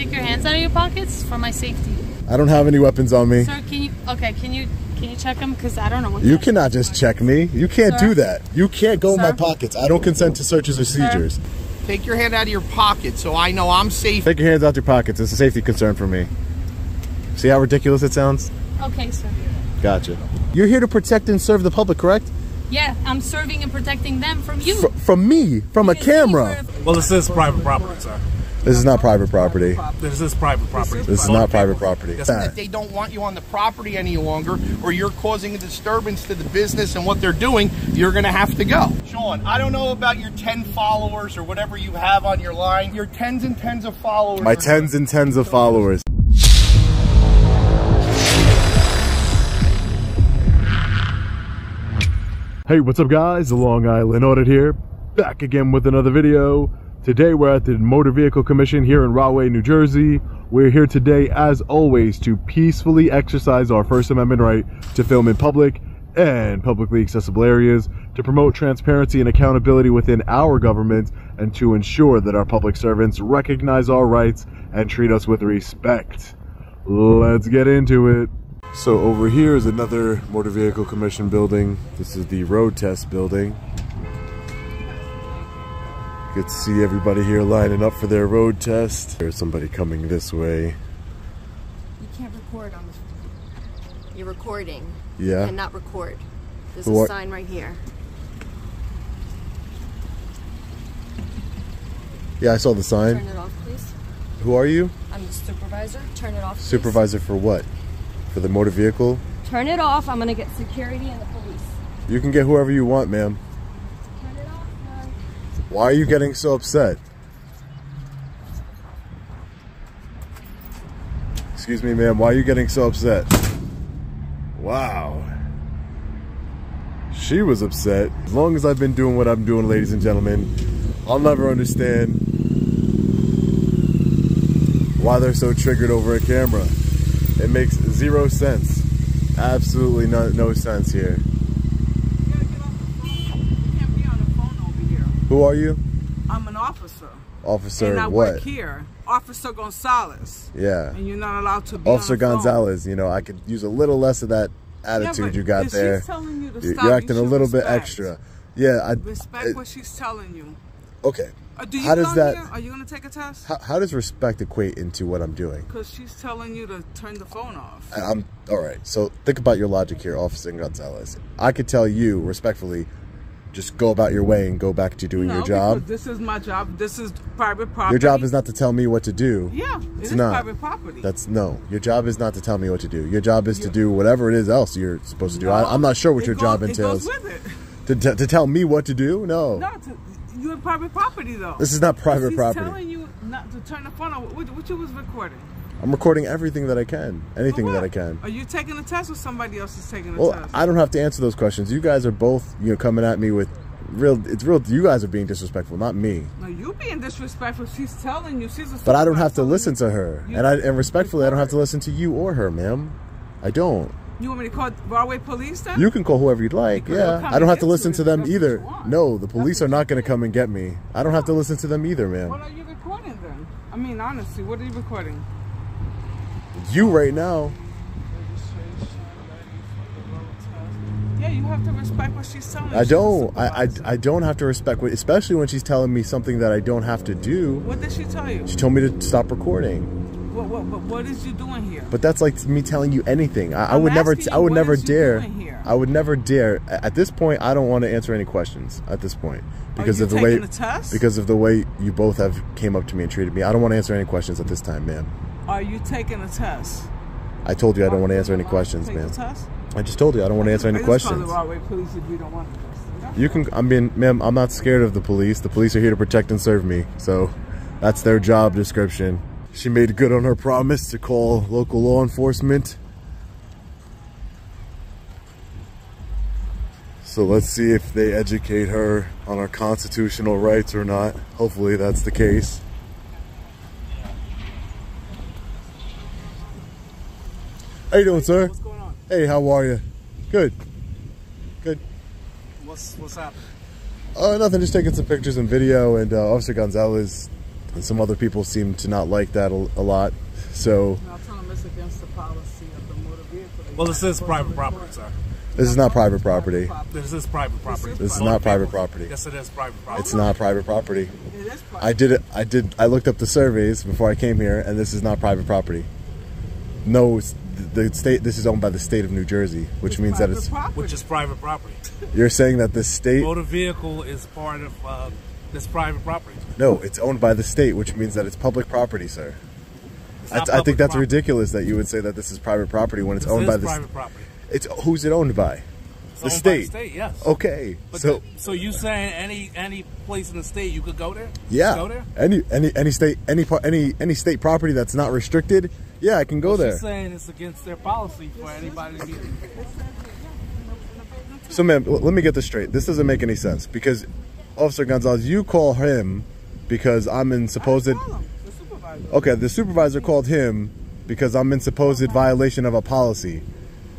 take your hands out of your pockets for my safety? I don't have any weapons on me. Sir, can you? Okay, can you can you check them? Because I don't know what. You that- cannot just check me. You can't Sir? do that. You can't go in my pockets. I don't consent to searches or seizures. Take your hand out of your pocket so I know I'm safe. Take your hands out of your pockets. It's a safety concern for me. See how ridiculous it sounds? Okay, sir. Gotcha. You're here to protect and serve the public, correct? Yeah, I'm serving and protecting them from you. Fr- from me, from a Because you camera. Well, this is private property, sir. This is not private property. This is private property. This is not private property. Yes, That they don't want you on the property any longer, or you're causing a disturbance to the business and what they're doing, you're going to have to go. Sean, I don't know about your 10 followers or whatever you have on your line. Your tens and tens of followers. My tens and tens of followers. Hey, what's up guys? The Long Island Audit here. Back again with another video. Today we're at the Motor Vehicle Commission here in Rahway, New Jersey. We're here today, as always, to peacefully exercise our First Amendment right to film in public and publicly accessible areas, to promote transparency and accountability within our government, and to ensure that our public servants recognize our rights and treat us with respect. Let's get into it. So over here is another Motor Vehicle Commission building. This is the road test building. Good to see everybody here lining up for their road test. There's somebody coming this way. You can't record on the. You're recording. Yeah. And not record. There's What? a sign right here. Yeah, I saw the sign. Turn it off, please. Who are you? I'm the supervisor. Turn it off. Please. Supervisor for what? For the motor vehicle? Turn it off. I'm gonna get security and the police. You can get whoever you want, ma'am. Turn it off. man. Why are you getting so upset? Excuse me, ma'am. Why are you getting so upset? Wow. She was upset. As long as I've been doing what I'm doing, ladies and gentlemen, I'll never understand why they're so triggered over a camera. It makes zero sense. Absolutely no, no sense here. You gotta get off the phone. You can't be on the phone over here. Who are you? I'm an officer. Officer and I what? work here. Officer Gonzalez. Yeah. And you're not allowed to be Officer on the phone. Gonzalez, you know, I could use a little less of that attitude but you got there. She's telling you to You're, stop, you're you acting a little bit extra. Yeah, I. Respect it- what she's telling you. okay. Uh, do you How does that- here? Are you gonna take a test? How, how does respect equate into what I'm doing? Because she's telling you to turn the phone off. I'm all right. So think about your logic here, Officer Gonzalez. I could tell you respectfully, just go about your way and go back to doing no, your job. this is my job. This is private property. Your job is not to tell me what to do. Yeah, It's it is not. private property. That's no. Your job is not to tell me what to do. Your job is to do whatever it is else you're supposed to do. I, No, I'm not sure what your goes- job it entails. goes with it. To, to, to tell me what to do? No. No, to, you're private property though. This is not private property. telling you not to turn the phone on. What, what you was recording? I'm recording everything that I can. Anything that I can. Are you taking a test or somebody else is taking a Well, test? I don't have to answer those questions. You guys are both, you know, coming at me with real. It's real. You guys are being disrespectful, not me. no, you're being disrespectful. She's telling you. She's a But I don't have to listen to her, You- and I and respectfully, I don't have to listen to you or her, ma'am. I don't. You want me to call Rahway police then? You can call whoever you'd like. Yeah, I don't have to listen to them either. No, the police That's are not going to come and get me. I don't have to listen to them either, ma'am. What are you recording then? I mean, honestly, what are you recording? You right now. Yeah, you have to respect what she's telling. I don't. I, I. I don't have to respect, what, especially when she's telling me something that I don't have to do. What did she tell you? She told me to stop recording. What, what, what, what is you doing here? But that's like me telling you anything. I, I would never. I would never dare. here? I would never dare. At this point, I don't want to answer any questions. At this point, because of the way. test? Because of the way you both have came up to me and treated me. I don't want to answer any questions at this time, ma'am. Are you taking a test? I told you I don't want to answer any questions, ma'am. I just told you I don't want to answer any I just call questions. the Rahway police if you don't want. You can. I mean, ma'am, I'm not scared of the police. The police are here to protect and serve me. So, that's their job description. She made good on her promise to call local law enforcement. So let's see if they educate her on our constitutional rights or not. Hopefully that's the case. How you doing, sir? What's going on? Hey, how are you? Good. Good. What's what's happening? Uh, nothing, just taking some pictures and video, and uh, Officer Gonzalez and some other people seem to not like that a, a lot. So Now tell them the policy of the motor vehicle. Well, this is private property, sir. this is not private property. This is private property. This is not private property. Yes, it is private property. It's not private property. It is private. I did it. I did. I looked up the surveys before I came here, and this is not private property. No, it's- the state. This is owned by the state of New Jersey, which means that it's. property. Which is private property. You're saying that the state. Motor vehicle is part of uh, this private property. No, it's owned by the state, which means that it's public property, sir. I, not I think that's property. ridiculous that you would say that this is private property when it's This owned is by the. private property. It's who's it owned by? It's The owned by state. the state, yes. Okay, But so the- so you saying any any place in the state you could go there? yeah, Go there? any any any state any part any any state property that's not restricted, yeah, I can go there. She's saying it's against their policy for anybody to be. So, ma'am, let me get this straight. This doesn't make any sense because, Officer Gonzalez, you call him because I'm in supposed. Tell them, the supervisor. Okay, the supervisor called him because I'm in supposed violation of a policy.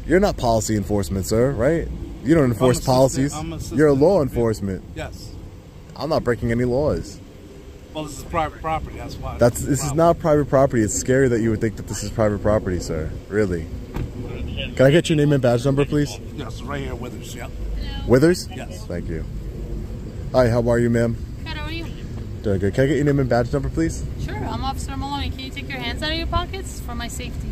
You're not policy enforcement, sir, right? You don't enforce assistant- policies. I'm You're law enforcement. Yes. I'm not breaking any laws. Well, this is private property. That's why. That's it's a this is not private property. It's scary that you would think that this is private property, sir. Really. Can I get your name and badge number, please? Yes, right here Withers. us. Yep. Withers? Yes. Thank you. Hi, how are you, ma'am? Good, how are you? Doing good. Can I get your name and badge number, please? Sure, I'm Officer Maloney. Can you take your hands out of your pockets for my safety?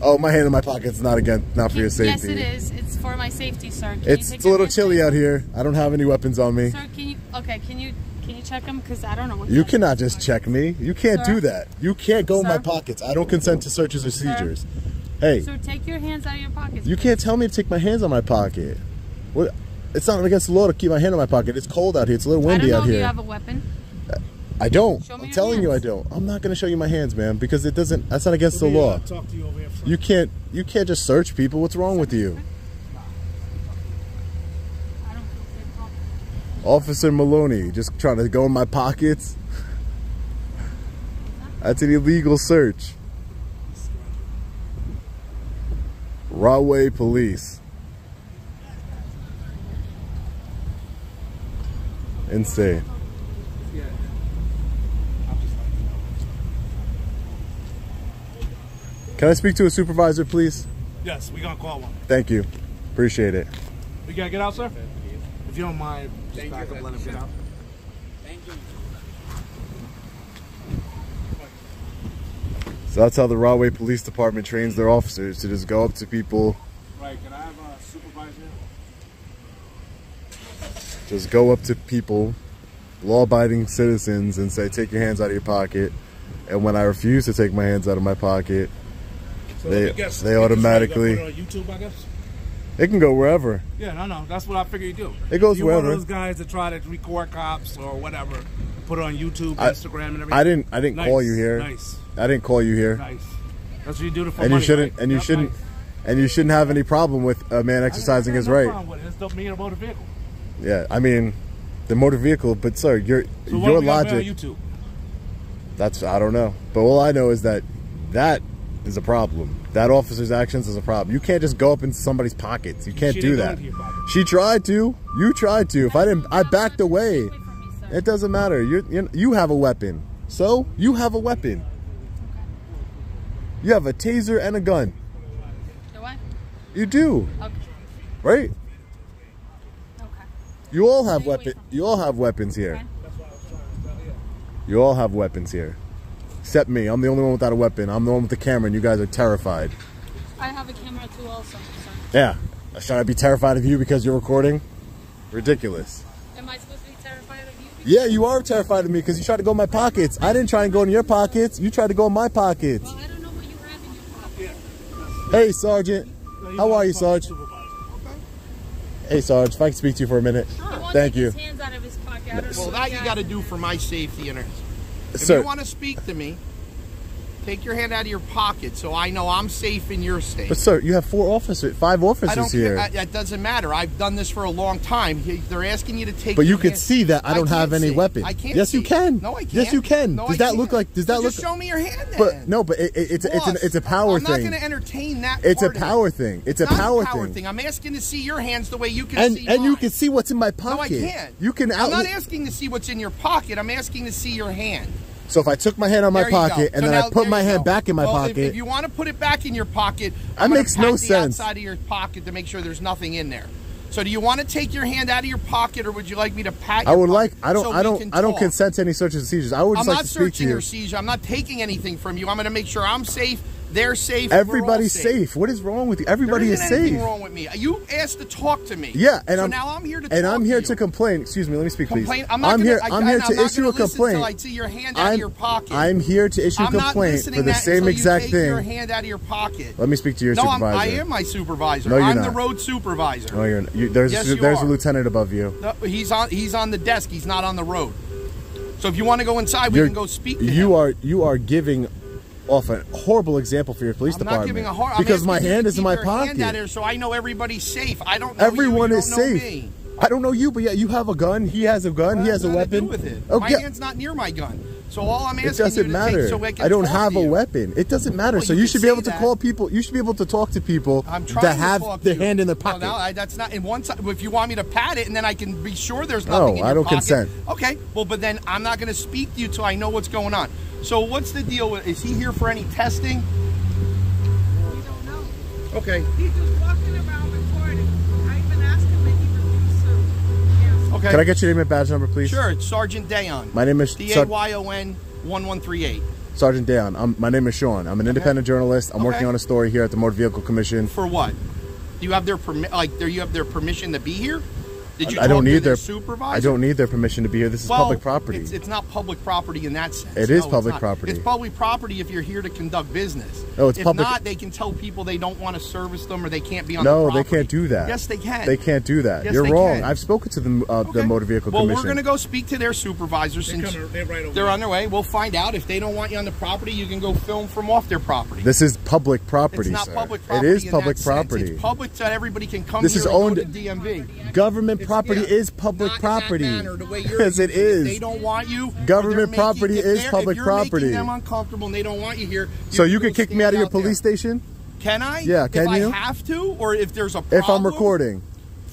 Oh, my hand in my pocket's not again, not for your safety. Yes, it is. It's for my safety, sir. Can you It's, take it's a little chilly out here. I don't have any weapons on me. Sir, can you? Okay, can you can you check them? Cause I don't know what. You that cannot just check me. You can't Sir? do that. You can't go in my pockets. I don't consent to searches or seizures. Hey, Sir, take your hands out of your pockets. you can't tell me to take my hands on my pocket. What? It's not against the law to keep my hand in my pocket. It's cold out here. It's a little I don't windy know out if you here. have a weapon. I don't. Show me I'm your telling you I don't. I'm not going to show you my hands, man, because it doesn't. That's not against the Let me, law. Talk to you over here. You can't. You can't just search people. What's wrong with you, I don't feel safe. at all. Officer Maloney? Just trying to go in my pockets. That's an illegal search. Rahway Police. Insane. Can I speak to a supervisor, please? Yes, we gonna call one. Thank you. Appreciate it. We gotta get out, sir. If you don't mind, just back up, let him get out. So that's how the Rahway Police Department trains their officers to just go up to people, Right. Can I have a supervisor? just go up to people, law-abiding citizens, and say, "Take your hands out of your pocket." And when I refuse to take my hands out of my pocket, So They- guess- they automatically- you gotta put it on YouTube, I guess. it can go wherever. Yeah, no, no. That's what I figure you do. It goes you one wherever. of those guys that try to record cops or whatever, put it on YouTube, I- Instagram, and everything. I didn't. I didn't Nice, call you here. Nice, I didn't call you here. nice. That's what you do for And money, you shouldn't. right? And you shouldn't. nice. And you shouldn't have any problem with a man exercising his no right. problem with it. It's the me and a motor vehicle. Yeah. I mean, the motor vehicle. But sir, your So your do we gotta put logic. on YouTube? That's I don't know. But all I know is that that is a problem. That officer's actions is a problem. You can't just go up into somebody's pockets. You can't She do that. into your pocket. She tried to. You tried to. If I didn't, I backed away. Away me. It doesn't matter. You you you have a weapon. So you have a weapon. You have a taser and a gun. Do I? You do, Okay. right? Okay. You all have weapon. You all have weapons here. Okay. You all have weapons here, except me. I'm the only one without a weapon. I'm the one with the camera, and you guys are terrified. I have a camera too, also. Sir. Yeah. Should I be terrified of you because you're recording? Ridiculous. Am I supposed to be terrified of you? Yeah, you are terrified of me because you tried to go in my pockets. I didn't try and go in your pockets. You tried to go in my pockets. Well, I don't know what you have in your pocket. Hey, Sergeant. How are you, Sarge? Hey, Sarge. If I can speak to you for a minute. He won't Thank you. Hands out of his pocket. I don't know Well, that you got to do for my safety and if Sir, you want to speak to me, take your hand out of your pocket so I know I'm safe in your state. but sir, you have four officers, five I officers don't here. I- That doesn't matter. I've done this for a long time. They're asking you to take. But you could hand- see that I don't have any weapon. I can't. Yes, you can. No, I can't. Yes, you can. No, Does I that can't. look like- does that look- Just show me your hand. Then. but no, but it, it, it's a, it's an, it's a power thing. I'm not going to entertain that. It's a part of it. power thing. It's a power, power thing. I'm asking to see your hands the way you can And see and you can see what's in my pocket. No, I can't. You can I'm not asking to see what's in your pocket. I'm asking to see your hand. So if I took my hand out of my There you go. pocket and then now- I put my hand go. back in my Well, pocket, If, you want to put it back in your pocket, That I'm gonna makes no sense. outside of your pocket to make sure there's nothing in there. So do you want to take your hand out of your pocket, or would you like me to pat? I would like. I don't. so I don't. I don't consent to any searches and seizures. I would just I'm like not to speak to searching or seizure. I'm not taking anything from you. I'm going to make sure I'm safe. They're safe. Everybody's safe. safe. What is wrong with you? Everybody is safe. wrong with me. You asked to talk to me. Yeah, and so I'm now I'm here to and I'm here to, to complain. Excuse me, let me speak, Complain. please. I'm not gonna, here. I, I'm here I'm to issue a complaint. I see your hand out I'm, of your pocket. I'm here to issue a I'm complaint for the same exact thing. Your hand out of your pocket. Let me speak to your no, I'm. I am my supervisor. No, you're I'm not. the road supervisor. No, you're not. You, there's Yes, a, you there's are. a lieutenant above you. No, he's on. He's on the desk. He's not on the road. So if you want to go inside, we You're- can go speak you him. are you are giving off a horrible example for your police I'm department not giving a because my hand is in my hand pocket. out there so I know everybody's safe. I don't. Know Everyone you, you is don't safe. me. I don't know you, but yeah, you have a gun. He has a gun. What he has a weapon. Do with it? Oh, my hand's not near my gun. So all I'm asking It doesn't matter. take so I I don't have a weapon. It doesn't matter. Well, so you you should be able to that. call people. You should be able to talk to people I'm trying that to have the hand in their Well, pocket. no, I, that's not. And once, I- if you want me to pat it, and then I can be sure there's oh, nothing. No, in I don't pocket, consent. Okay. Well, but then I'm not going to speak to you till I know what's going on. So what's the deal with? Is he here for any testing? We don't know. Okay. He's just walking around recording. I even asked him and he refused to answer. Okay. Can I get your name and badge number, please? Sure. It's Sergeant Dayon. My name is D Sar- A Y O N one one three eight. Sergeant Dayon. I'm, my name is Sean. I'm an independent journalist. I'm working on a story here at the Motor Vehicle Commission. For what? Do you have their permi- like? Do you have their permission to be here? Did you I don't need their their supervisor? I don't need their permission to be here. This is Well, public property. It's, it's not public property in that sense. It is No, public not. property. It's public property if you're here to conduct business. No, it's if public- not, they can tell people they don't want to service them or they can't be on the process. no, the they can't do that. Yes, they can. They can't do that. Yes, You're they wrong. can. I've spoken to the uh, the Motor Vehicle well, Commission. we're going to go speak to their supervisor since coming- they're right over they're on their way. We'll find out if they don't want you on the property. You can go film from off their property. This is public property, it's not sir. public property. It is in public that sense. property. It's public so that everybody can come This here is and go owned- DMV. Government It's- property yeah, is public not in that property. manner, the way you're yes, it is. They don't want you. Government they're making- property is public property. Them uncomfortable and they don't want you here. so you can kick me out of your police station Can I? Yeah, can if you? I have to, or if there's a problem. if I'm recording.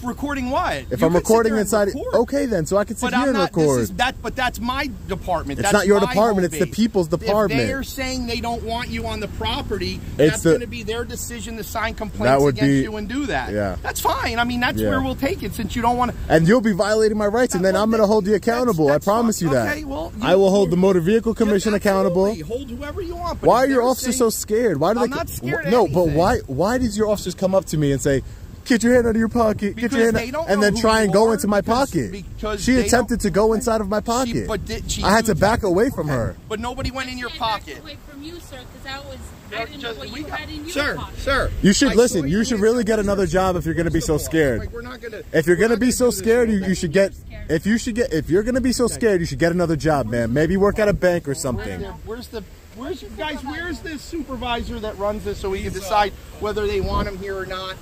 Recording what? If You I'm recording inside, record. okay, then so I can sit But here I'm and not. record. This is that, but that's my department. It's That's not your department, it's the people's department. If they are saying they don't want you on the property, It's that's going to be their decision to sign complaints against be- you and do that. yeah. that's fine. I mean, that's Yeah. where we'll take it since you don't want to. and you'll be violating my rights, and then I'm going to hold you accountable. that's I promise fine. you that. Okay, well, you- I will hold the Motor Vehicle Commission accountable. Hold whoever you want. Why are your officers saying- so scared? Why do I'm they? not scared no, but why? Why did your officers come up to me and say, "Get your hand out of your pocket"? Because get your hand, they don't and then try and go into my because- pocket. because she attempted to go inside of my She- pocket. but did she I had to back away from Okay. her. But nobody went in your pocket. Away from you, sir, because that was I didn't just- know what you got- had sir, pocket. sir. You should I listen. saw You should really get another job if you're going to be so First of all, scared. Like, we're not gonna, If you're gonna be so scared, you, you should get. If you should get, if you're gonna be so scared, you should get another job, man. Maybe work at a bank or something. Where's the where's you guys? Where's the supervisor that runs this so we can decide whether they want him here or not?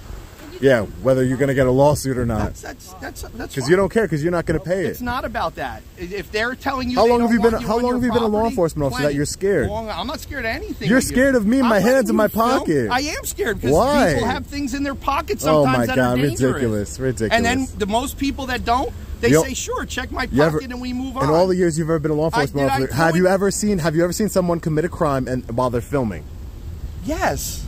Yeah, whether you're gonna get a lawsuit or not, That's that's that's that's because you don't care, because you're not gonna pay it. It's not about that. If they're telling you, How long have you been- want how long have you been a law enforcement officer that you're scared? Long- I'm not scared of anything. You're with you. scared of me and my hands in you my pocket. I am scared because Why? people have things in their pockets Oh sometimes my that God, are dangerous. ridiculous, ridiculous. And then the most people that don't, they You- say, "Sure, check my pocket," ever, and we move on. in all the years you've ever been a law enforcement I officer, have you you- ever seen have you ever seen someone commit a crime and while they're filming? yes.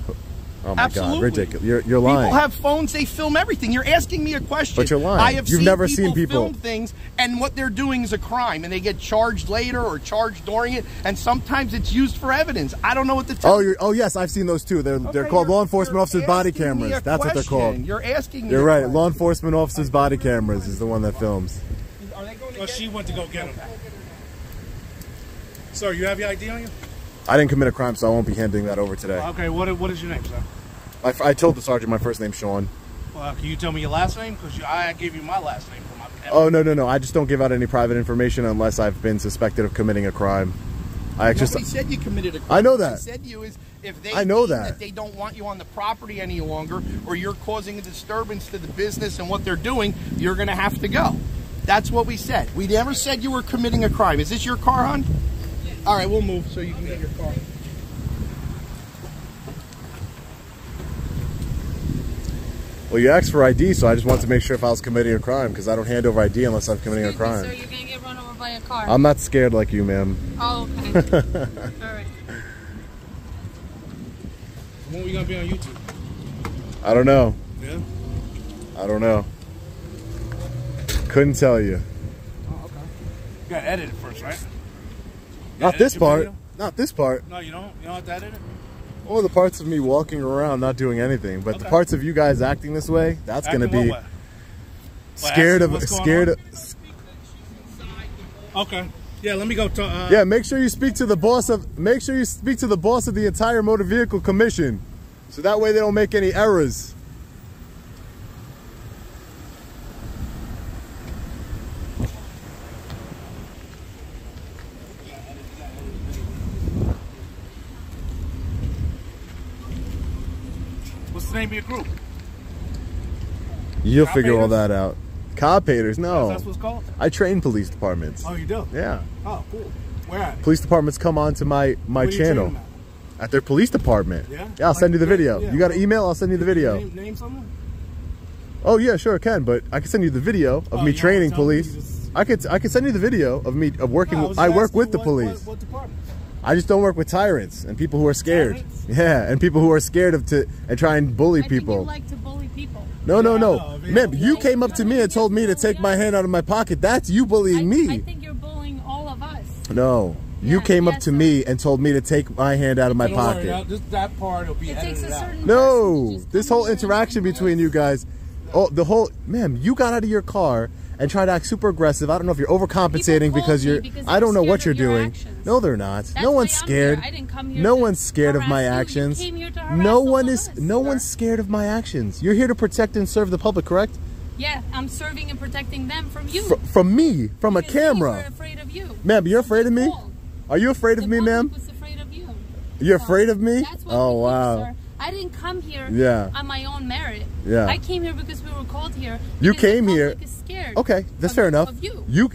Oh my Absolutely. god, ridiculous! You're, you're lying. People have phones; they film everything. You're asking me a question. But you're lying. I have You've seen never people seen people- film things, and what they're doing is a crime, and they get charged later or charged during it, and sometimes it's used for evidence. I don't know what to tell. oh, you're, oh yes, I've seen those too. They're they're called law enforcement officers body cameras. a That's what they're called. You're asking. me You're a right. question. Law enforcement officers body cameras is the one that films. Are they going to Well, get she went to go get him. Sir, you have your ID on you? I didn't commit a crime, so I won't be handing that over today. Okay, what, what is your name, sir? I, I told the sergeant my first name's Sean. Well, can you tell me your last name? Because I gave you my last name for my Oh no no no! I just don't give out any private information unless I've been suspected of committing a crime. I just Nobody said you committed a crime. I know What that. they said you is if they I know deem that. they don't want you on the property any longer, or you're causing a disturbance to the business and what they're doing, you're going to have to go. That's what we said. We never said you were committing a crime. Is this your car, hon? All right, we'll move so you can get your car. well, you asked for ID, so I just wanted to make sure if I was committing a crime because I don't hand over ID unless I'm committing a Excuse me, crime. sir, you're gonna get run over by a car. I'm not scared like you, ma'am. oh, okay. All right. When we gonna be on YouTube? I don't know. Yeah. I don't know. Couldn't tell you. Oh, okay. You gotta edit it first, right? Not this part. video? Not this part. No, you don't. You don't have to edit it. Or the parts of me walking around not doing anything, but the parts of you guys acting this way, that's gonna be what? What, scared of scared of Okay. Yeah, let me go talk. Uh, Yeah, make sure you speak to the boss of make sure you speak to the boss of the entire motor vehicle commission. So that way they don't make any errors. What's the name of your group? You'll Cop figure all that out. Cop haters, no. That's what it's called. I train police departments. Oh, you do? Yeah. Oh, cool. Where at? Police departments come on to my my Where do you channel at? at their police department. Yeah? Yeah, I'll send you the video. yeah, You got an email? I'll send you the video. Name, name someone? Oh yeah, sure, I can. But I can send you the video of Oh, me you training don't tell me, police. just- I could I could send you the video of me of working. No, was I work asking with the police. What, what department? I just don't work with tyrants and people who are scared. Tyrants? Yeah, and people who are scared of to and try and bully I think you people. like to bully people. no, no, no. Yeah, man. You came up to me and told me to take my hand out of my pocket. That's you bullying me. I think you're bullying all of us. no. You Yeah, came up to sir. me and told me to take my hand out of my Don't pocket. that, this, that part will be It takes a certain person No, this whole interaction between you guys, oh, the whole, ma'am, you got out of your car and try to act super aggressive. I don't know if you're overcompensating because you're, because I don't know what you're doing. actions. No, they're not. That's no one's scared. I didn't come here No one's scared of my you. Actions. came here to no one is, us, no sir. one's scared of my actions. You're here to protect and serve the public, correct? Yeah, I'm serving and protecting them from you. Fr- from me, from a camera. they were afraid of you. Ma'am, you're afraid of me? Are you afraid of The me, ma'am? was afraid of you. You're So, afraid of me? That's what Oh, wow. I didn't come here Yeah. on my own merit. Yeah. I came here because we were called here. You came here- scared Okay, that's of- fair enough. Of you.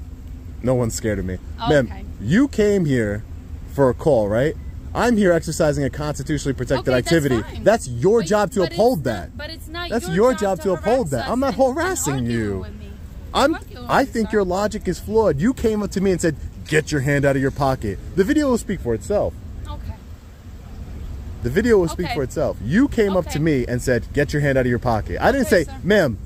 no one's scared of me. Oh, Ma'am, okay. you came here for a call, right? I'm here exercising a constitutionally protected Okay, that's activity. fine. That's your But- job to uphold that. But it's not That's your, job, job to uphold that. I'm not and- and harassing argue you. I'm I think your logic is flawed. You came up to me and said, "Get your hand out of your pocket." The video will speak for itself. Okay. The video will speak Okay. for itself. You came up to me and said, "Get your hand out of your pocket." I didn't Okay, say, sir. "Ma'am,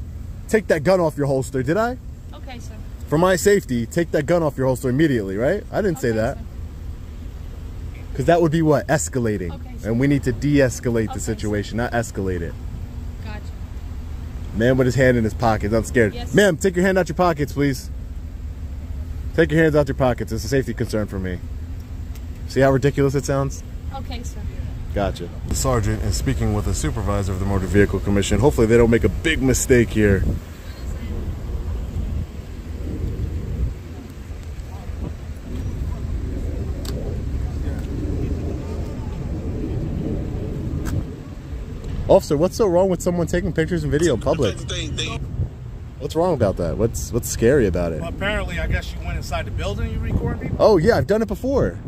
take that gun off your holster." Did I? Okay, sir. For my safety, take that gun off your holster immediately, right? I didn't say that. sir. Because that would be what? Escalating. Okay, and we need to de-escalate Okay, the sir. situation, not escalate it. Gotcha. Man with his hand in his pockets. I'm scared. Yes. Ma'am, take your hand out your pockets, please. Take your hands out your pockets. It's a safety concern for me. See how ridiculous it sounds? Okay, sir. Gotcha. The sergeant is speaking with the supervisor of the Motor Vehicle Commission. Hopefully they don't make a big mistake here. Officer, what's so wrong with someone taking pictures and video in public? What's wrong about that? What's what's scary about it? Well, apparently, I guess you went inside the building and you recorded people. Oh yeah, I've done it before.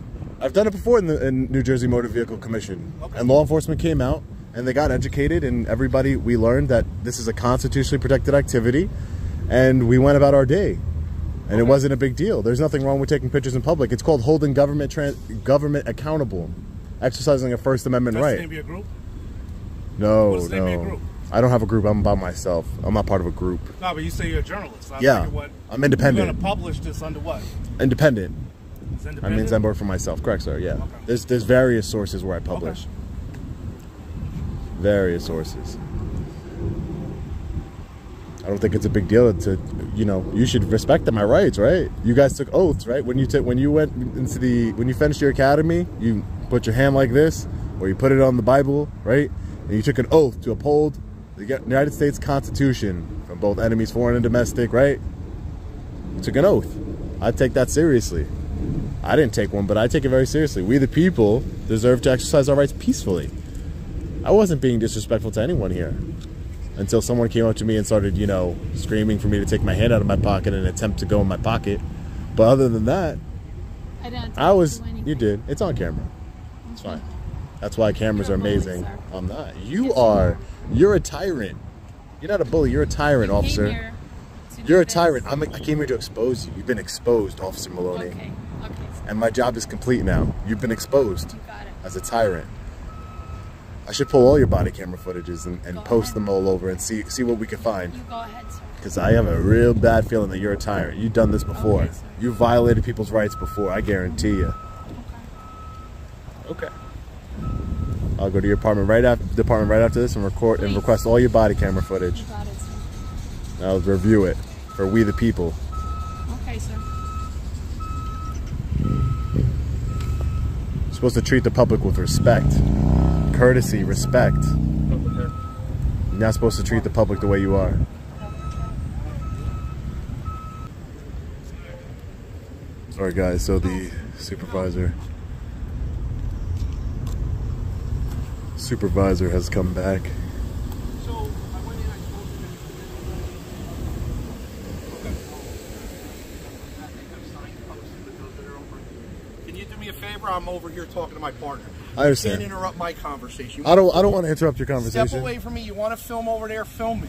I've done it before in the in New Jersey Motor Vehicle Commission. Okay. And law enforcement came out and they got educated and everybody we learned that this is a constitutionally protected activity and we went about our day. And it wasn't a big deal. There's nothing wrong with taking pictures in public. It's called holding government government accountable. Exercising a First Amendment That's the right. name of your group. No, What's the name of your no. group? I don't have a group. I'm by myself. I'm not part of a group. No, but you say you're a journalist. I Yeah, what, I'm independent. You're going to publish this under what? Independent. I mean, I work for myself. Correct, sir. Yeah. Okay. There's there's various sources where I publish. Various sources. I don't think it's a big deal to, you know, you should respect my rights, right? You guys took oaths, right? When you took when you went into the when you finished your academy, you put your hand like this, or you put it on the Bible, right? And you took an oath to uphold the United States Constitution from both enemies, foreign and domestic, right? You took an oath. I take that seriously. I didn't take one, but I take it very seriously. We, the people, deserve to exercise our rights peacefully. I wasn't being disrespectful to anyone here until someone came up to me and started, you know, screaming for me to take my hand out of my pocket and attempt to go in my pocket. But other than that, I didn't. I was. You did. It's on camera. It's fine. That's why cameras are a bully, amazing. I'm not. You Yes, are. You're a tyrant. You're not a bully. You're a tyrant, officer. Came here to do You're a tyrant. I'm, I came here to expose you. You've been exposed, Officer Maloney. Okay. Okay. And my job is complete now. You've been exposed You as a tyrant. I should pull all your body camera footages and, and post ahead. them all over and see see what we can find. You go ahead, sir. Because I have a real bad feeling that you're a tyrant. You've done this before. Okay, sir. you violated people's rights before. I guarantee you. Okay. okay. I'll go to your apartment right after department right after this and record and request all your body camera footage. You got it, sir. I'll review it for we the people. Okay, sir. You're supposed to treat the public with respect, courtesy, respect. You're not supposed to treat the public the way you are. All right, guys. So the supervisor, supervisor has come back. So I went in, I spoke to them. Can you do me a favor? I'm over here talking to my partner. I understand. Can't interrupt my conversation. I don't. I don't want to interrupt your conversation. Step away from me. You want to film over there? Film me.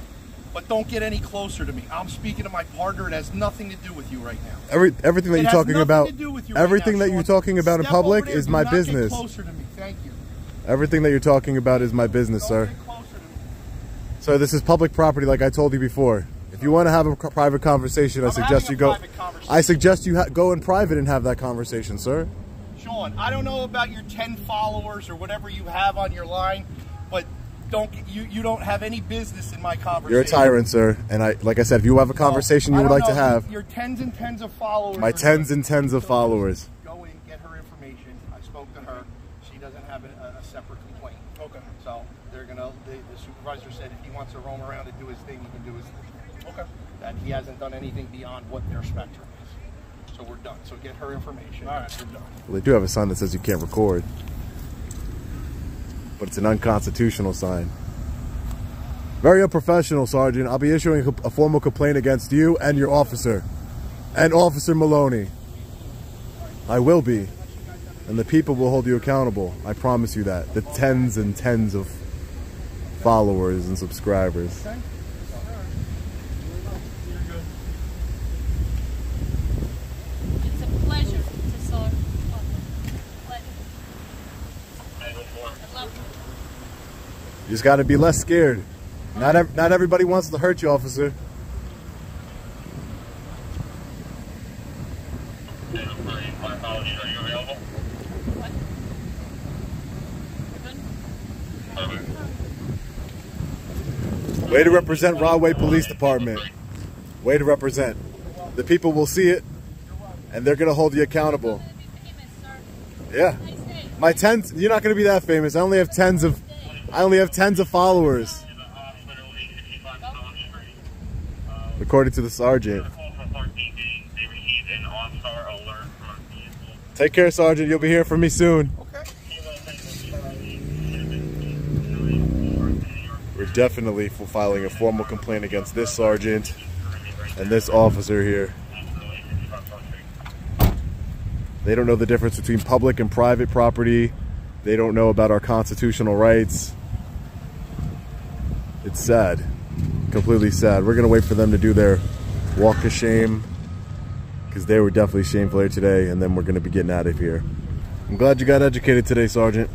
But don't get any closer to me. I'm speaking to my partner. It has nothing to do with you right now. Every everything that It you're talking about, to do with you right everything now, that you're talking about in Step over public there. is my business. closer to me. Thank you. Everything that you're talking about is my business, Don't sir. get closer to me. So this is public property, like I told you before. If you want to have a private conversation, I I'm suggest having you go. I suggest you ha- go in private and have that conversation, sir. Sean, I don't know about your 10 followers or whatever you have on your line, but don't you you don't have any business in my conversation. You're a tyrant, sir. And I, like I said, if you have a conversation you would like to have, Your tens and tens of followers. my tens and tens of followers. Go in, get her information. I spoke to her. She doesn't have a, a separate complaint. Okay. So they're gonna. The, the supervisor said if he wants to roam around and do his thing, he can do his thing. Okay. That he hasn't done anything beyond what their spectrum. So we're done. So get her information. All right. We're done. Well, they do have a sign that says you can't record, but it's an unconstitutional sign. Very unprofessional, Sergeant. I'll be issuing a, a formal complaint against you and your officer, and Officer Maloney. I will be, and the people will hold you accountable. I promise you that. The tens and tens of followers and subscribers. It's a pleasure to serve. Pleasure. I love you. You just got to be less scared. Not ev- not everybody wants to hurt you, officer. Way to represent Rahway Police Department. Way to represent. The people will see it, and they're gonna hold you accountable. Yeah. My tens. You're not gonna be that famous. I only have tens of. I only have tens of followers, according to the sergeant. Take care, sergeant. You'll be hearing from me soon. We're definitely filing a formal complaint against this sergeant and this officer here. They don't know the difference between public and private property. They don't know about our constitutional rights. It's sad. Completely sad. We're to wait for them to do their walk of shame because they were definitely shameful here today, and then we're to be getting out of here. I'm glad you got educated today, Sergeant.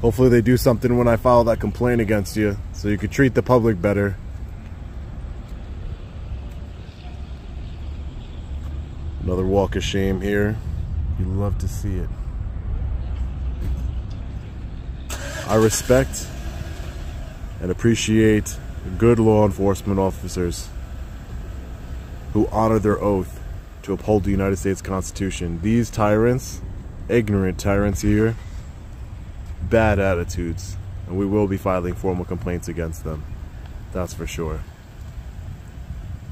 Hopefully they do something when I file that complaint against you so you could treat the public better. Another walk of shame here. You love to see it. I respect and appreciate good law enforcement officers who honor their oath to uphold the United States Constitution. These tyrants, ignorant tyrants here, bad attitudes, and we will be filing formal complaints against them. That's for sure.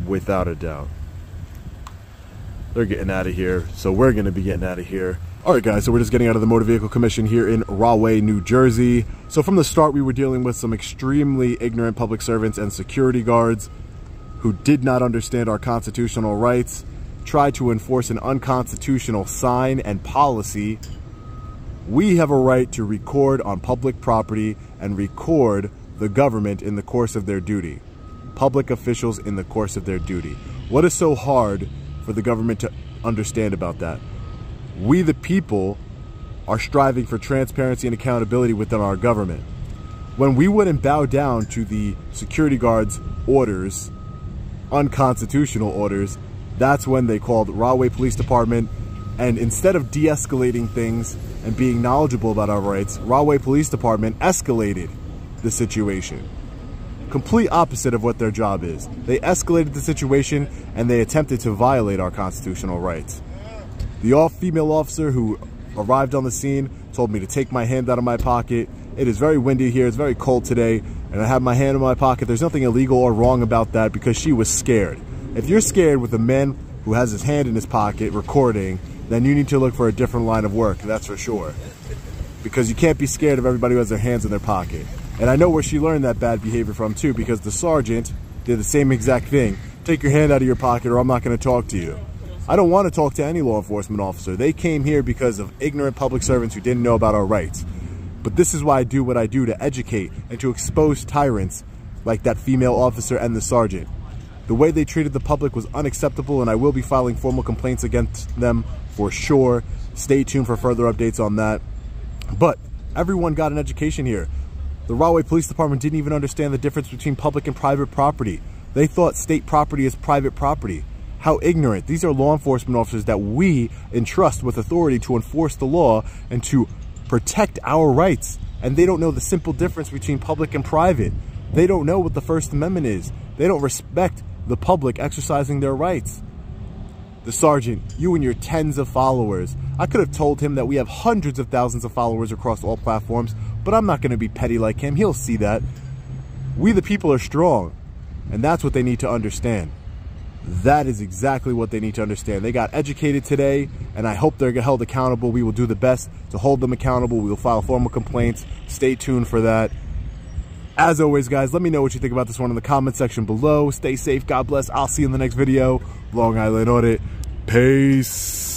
Without a doubt. They're getting out of here, so we're going to be getting out of here. All right, guys, so we're just getting out of the Motor Vehicle Commission here in Rahway, New Jersey. So from the start, we were dealing with some extremely ignorant public servants and security guards who did not understand our constitutional rights, tried to enforce an unconstitutional sign and policy we have a right to record on public property and record the government in the course of their duty. public officials in the course of their duty. What is so hard for the government to understand about that? We, the people, are striving for transparency and accountability within our government. When we wouldn't bow down to the security guards' orders, unconstitutional orders, that's when they called Rahway Police Department. And instead of de escalating things and being knowledgeable about our rights, Rahway Police Department escalated the situation. Complete opposite of what their job is. They escalated the situation and they attempted to violate our constitutional rights. The all female officer who arrived on the scene told me to take my hand out of my pocket. It is very windy here, it's very cold today, and I have my hand in my pocket. There's nothing illegal or wrong about that because she was scared. If you're scared with a man who has his hand in his pocket recording, then you need to look for a different line of work, that's for sure. Because you can't be scared of everybody who has their hands in their pocket. And I know where she learned that bad behavior from too, because the sergeant did the same exact thing. Take your hand out of your pocket or I'm not gonna talk to you. I don't want to talk to any law enforcement officer. They came here because of ignorant public servants who didn't know about our rights. But this is why I do what I do to educate and to expose tyrants like that female officer and the sergeant. The way they treated the public was unacceptable and I will be filing formal complaints against them for sure. Stay tuned for further updates on that. But everyone got an education here. The Rahway Police Department didn't even understand the difference between public and private property. They thought state property is private property. How ignorant. These are law enforcement officers that we entrust with authority to enforce the law and to protect our rights. And they don't know the simple difference between public and private. They don't know what the First Amendment is. They don't respect the public exercising their rights. The sergeant, you and your tens of followers. I could have told him that we have hundreds of thousands of followers across all platforms, but I'm not going to be petty like him. He'll see that. We the people are strong, and that's what they need to understand. That is exactly what they need to understand. They got educated today, and I hope they're held accountable. We will do the best to hold them accountable. We will file formal complaints. Stay tuned for that. As always, guys, let me know what you think about this one in the comment section below. Stay safe. God bless. I'll see you in the next video. Long Island Audit. Peace.